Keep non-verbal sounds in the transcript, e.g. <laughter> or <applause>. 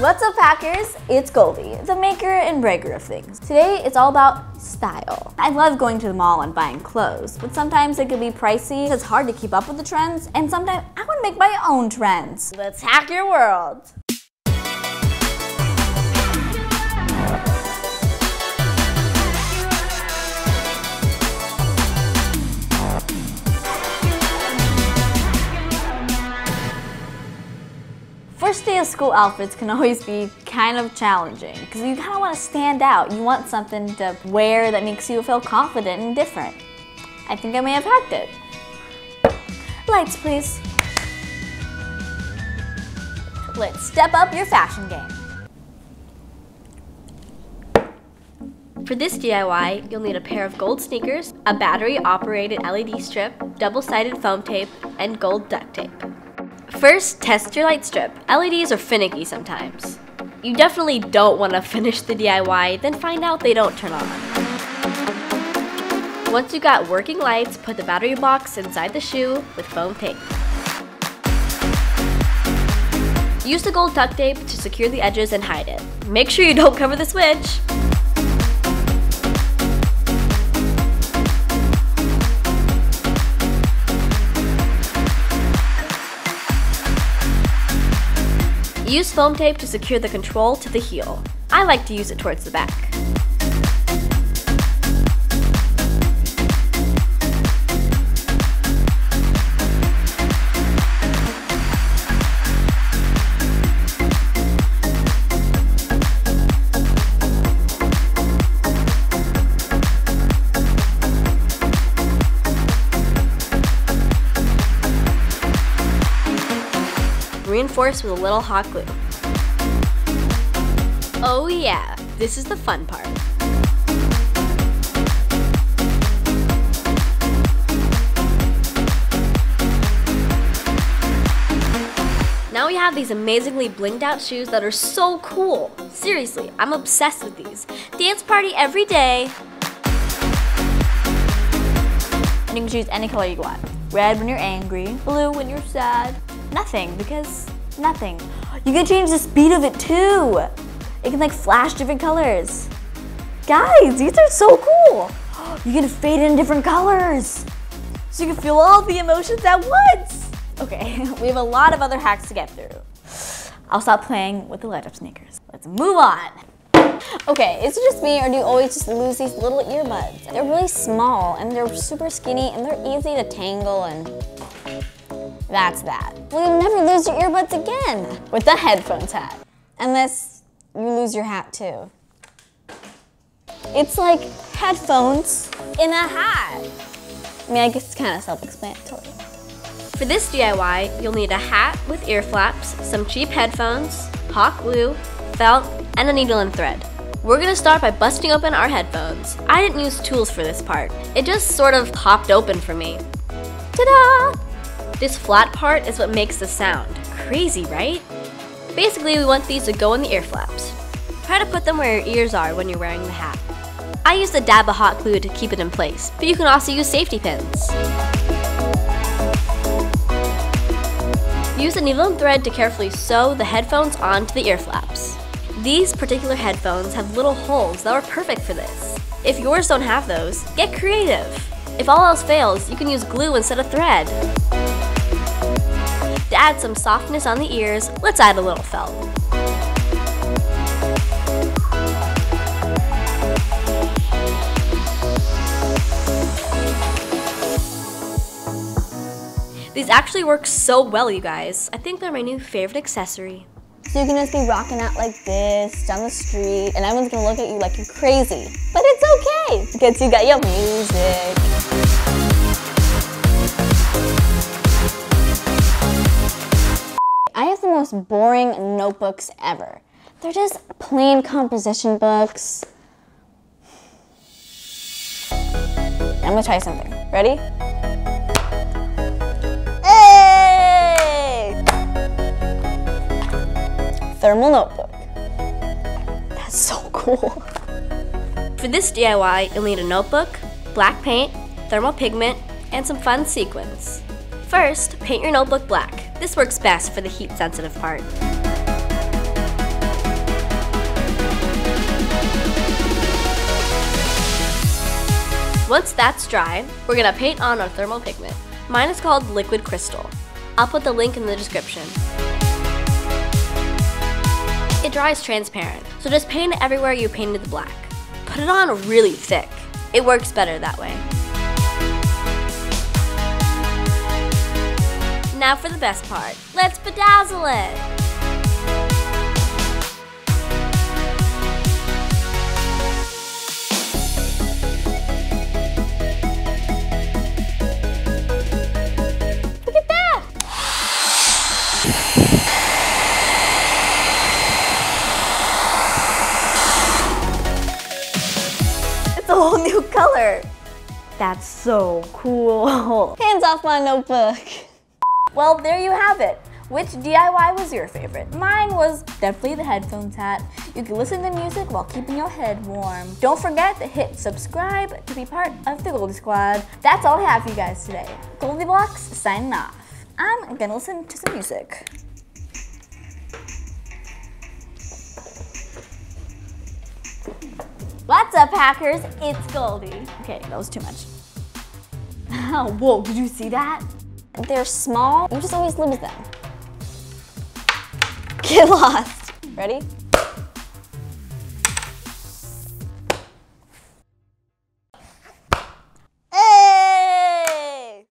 What's up, hackers? It's Goldie, the maker and breaker of things. Today, it's all about style. I love going to the mall and buying clothes, but sometimes it can be pricey, it's hard to keep up with the trends, and sometimes I want to make my own trends. Let's hack your world. First day of school outfits can <laughs> always be kind of challenging because you kind of want to stand out. You want something to wear that makes you feel confident and different. I think I may have hacked it. Lights, please. Let's step up your fashion game. For this DIY, you'll need a pair of gold sneakers, a battery-operated LED strip, double-sided foam tape, and gold duct tape. First, test your light strip. LEDs are finicky sometimes. You definitely don't want to <laughs> finish the DIY, then find out they don't turn on. Once you got working lights, put the battery box inside the shoe with foam tape. Use the gold duct tape to secure the edges and hide it. Make sure you don't cover the switch. Use foam tape to secure the control to the heel. I like to use it towards the back. With a little hot glue. Oh yeah, this is the fun part. Now we have these amazingly blinged out shoes that are so cool. Seriously, I'm obsessed with these. Dance party every day. And you can choose any color you want. Red when you're angry, blue when you're sad, nothing because nothing. You can change the speed of it too. It can like flash different colors. Guys, these are so cool. <gasps> You can fade in different colors. So you can feel all the emotions at once. Okay, <laughs> we have a lot of other hacks to get through. I'll stop playing with the light up sneakers. Let's move on. Okay, is it just me or do you always just lose these little earbuds? They're really small and they're super skinny and they're easy to tangle and that's that. Well, you'll never lose your earbuds again with the headphones hat. Unless you lose your hat too. It's like headphones in a hat. I mean, I guess it's kind of self-explanatory. For this DIY, you'll need a hat with ear flaps, some cheap headphones, hot glue, felt, and a needle and thread. We're gonna start by busting open our headphones. I didn't use tools for this part. It just sort of popped open for me. Ta-da! This flat part is what makes the sound. Crazy, right? Basically, we want these to go in the ear flaps. Try to put them where your ears are when you're wearing the hat. I use a dab of hot glue to keep it in place, but you can also use safety pins. Use a needle and thread to carefully sew the headphones onto the ear flaps. These particular headphones have little holes that are perfect for this. If yours don't have those, get creative. If all else fails, you can use glue instead of thread. To add some softness on the ears, let's add a little felt. These actually work so well, you guys. I think they're my new favorite accessory. So you can just be rocking out like this down the street and everyone's gonna look at you like you're crazy. But it's okay because you got your music. Most boring notebooks ever. They're just plain composition books. I'm gonna try something. Ready? Hey! Thermal notebook. That's so cool. For this DIY, you'll need a notebook, black paint, thermal pigment, and some fun sequins. First, paint your notebook black. This works best for the heat sensitive part. Once that's dry, we're gonna paint on our thermal pigment. Mine is called Liquid Crystal. I'll put the link in the description. It dries transparent, so just paint it everywhere you painted the black. Put it on really thick. It works better that way. Now for the best part. Let's bedazzle it! A whole new color. That's so cool. <laughs> Hands off my notebook. Well, there you have it. Which DIY was your favorite? Mine was definitely the headphones hat. You can listen to music while keeping your head warm. Don't forget to hit subscribe to be part of the Goldie Squad. That's all I have for you guys today. GoldieBlox signing off. I'm gonna listen to some music. What's up, hackers? It's Goldie. Okay, that was too much. <laughs> Whoa, did you see that? They're small. You just always lose them. Get lost. Ready?